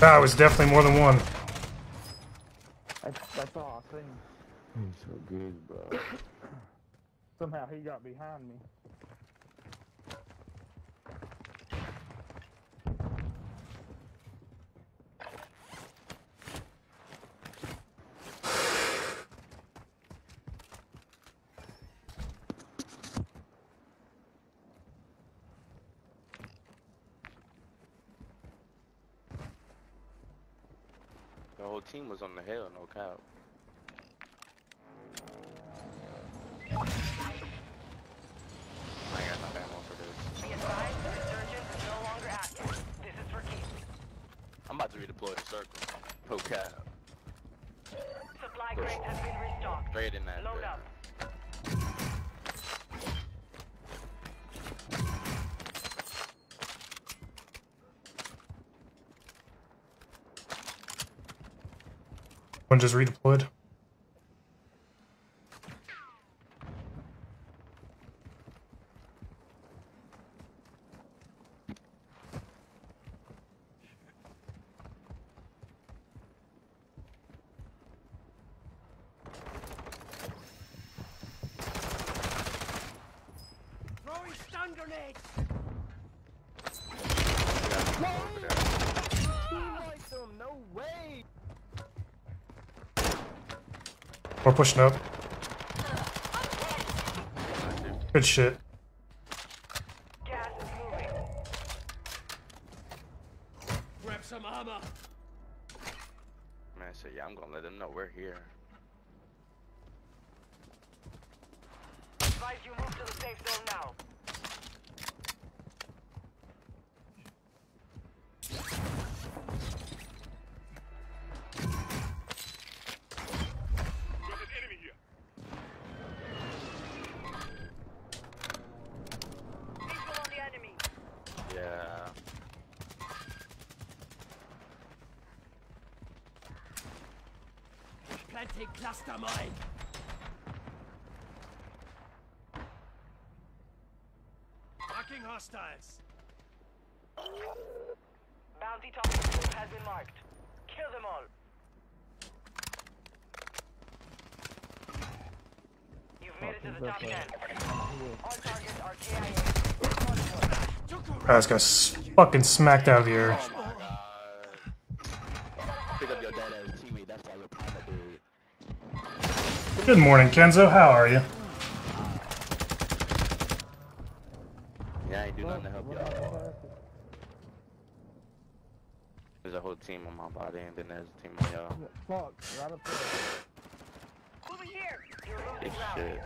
That was definitely more than one. That's, that's all I seen. He's so good, bro. Somehow he got behind me. The whole team was on the hill, no cap. I ain't got enough ammo for this. Be advised, the resurgence is no longer active. This is for keeps. I'm about to redeploy the circle. No cap. Supply crates have been restocked. Straight in that. Load bit. up. One just redeployed. Throwing stun grenades! Over there. No way! We're pushing up. Good shit. Gas is moving. Grab some armor. Man, I said, yeah, I'm gonna let them know we're here. Advise you move to the safe zone now. Planting cluster mine. Marking hostiles. Bounty target group has been marked. Kill them all. You've made it to the top 10. All targets are KIA. I just got fucking smacked out of the air. Oh my god. Pick up your dead ass teammate. That's all your partner did. Good morning, Kenzo. How are you? Yeah, I do nothing to help y'all. There's a whole team on my body, and then there's a team on y'all. Fuck, right up there. Moving here. You're ground. shit.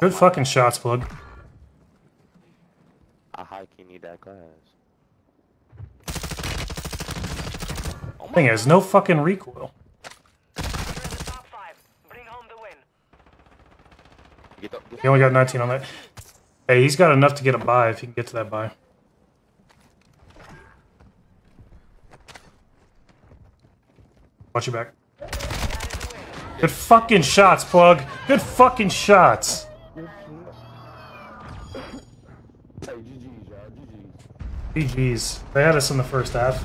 Good fucking shots, plug. I high key need that class. Oh my Thing is, no fucking recoil. He only got 19 on that. Hey, he's got enough to get a buy if he can get to that buy. Watch your back. Good fucking shots, plug. Good fucking shots. GG's. They had us in the first half.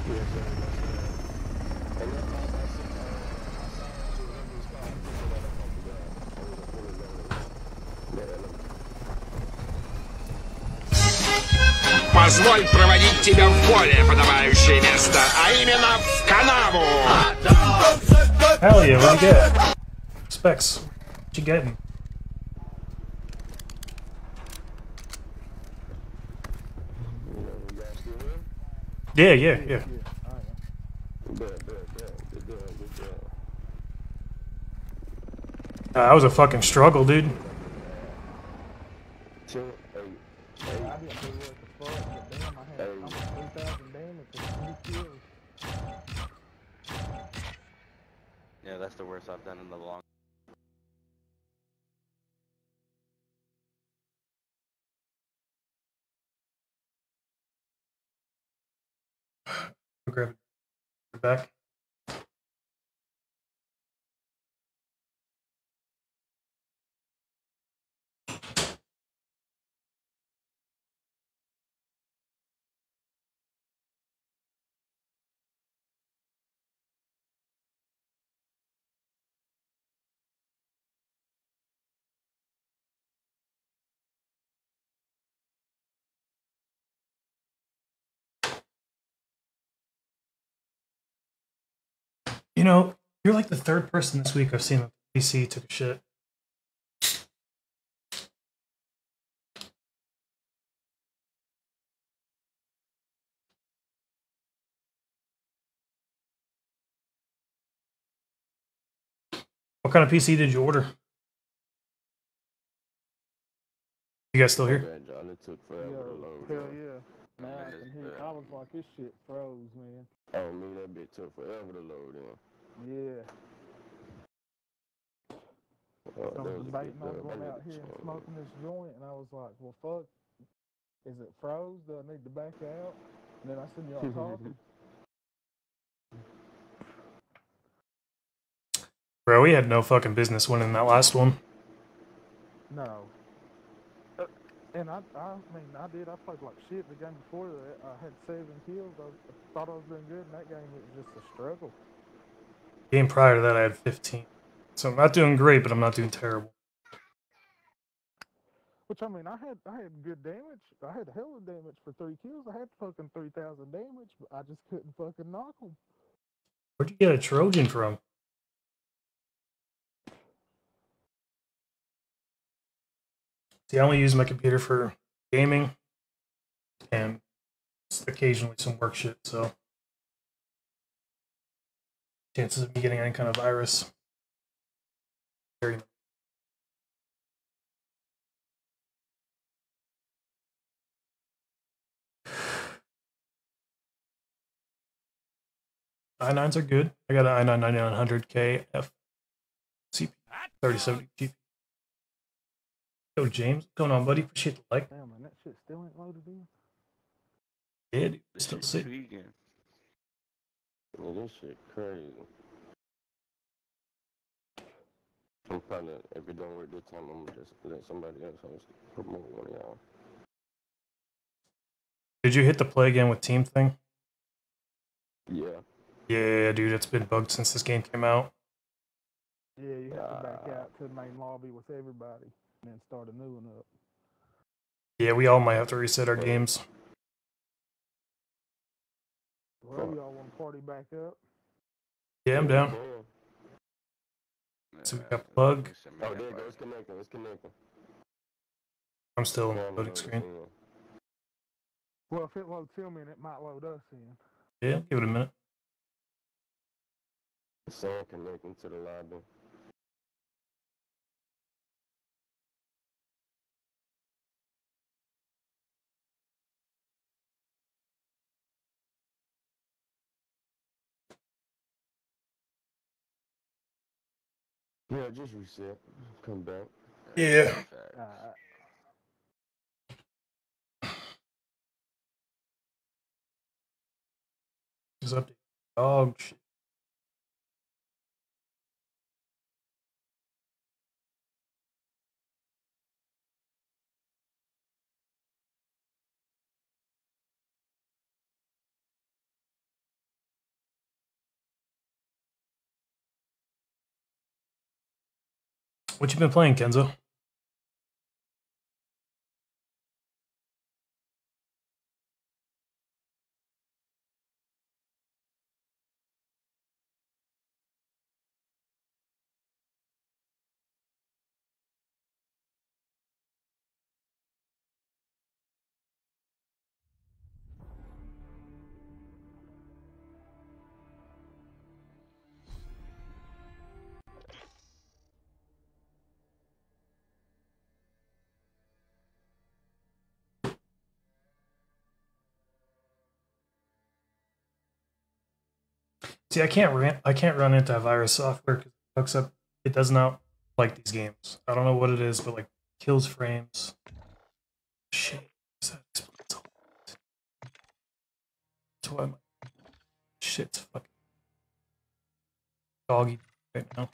Позволь проводить тебя в более подобающее место, а именно в канаву. Hell yeah, what you get? Specs. What you getting? Yeah, yeah, yeah. Good, good, good, good, good, good, good. Uh, that was a fucking struggle, dude. The worst I've done in the long. Grab it back. You know, you're like the third person this week I've seen a PC took a shit. What kind of PC did you order? You guys still here? Bad, It took forever to load. hell yeah. Now I can hear. I was like, this shit froze, man. Oh, me, that bitch took forever to load in. Yeah. Oh, So I that was was debating on going That out here and oh, smoking this joint, and I was like, well, fuck. Is it froze? Do I need to back out? And then I seen y'all talking. Bro, we had no fucking business winning that last one. No. And I, I mean, I did. I played like shit the game before that. I had seven kills. I, I thought I was doing good. And that game was just a struggle. Game prior to that, I had 15. So I'm not doing great, but I'm not doing terrible. Which I mean, I had I had good damage. I had hell of damage for three kills. I had fucking three thousand damage, but I just couldn't fucking knock them. Where'd you get a Trojan from? See, I only use my computer for gaming and occasionally some work shit, so chances of me getting any kind of virus very i9s are good. I got an i9 9900K F CP 3070 GP. Yo, James, what's going on, buddy? Appreciate the like. Damn, man, that shit still ain't loaded in. Yeah, dude, This still shit's sick. tweaking. Yeah, this shit crazy. I'm probably, if it don't work this time, I'm gonna just let somebody else host promote one of y'all. Did you hit the play again with team thing? Yeah. Yeah, dude, it's been bugged since this game came out. Yeah, you have to back out to the main lobby with everybody and then start a new one up. Yeah, we all might have to reset our games. Well, Fuck. y'all want to party back up? Yeah, I'm down. Yeah. So we got plug. Oh, there it goes. invite. It's connecting. It's connecting. I'm still on I'm loading loading screen. Well, if it loads him in, it might load us in. Yeah, give it a minute. It's saying connecting to the lobby. Yeah, just reset. Come back. Yeah. Just update. Dog shit. What you been playing, Kenzo? See, I can't run. I can't run antivirus software because it fucks up. It does not like these games. I don't know what it is, but like kills frames. Shit. That's why my shit's fucking doggy right now.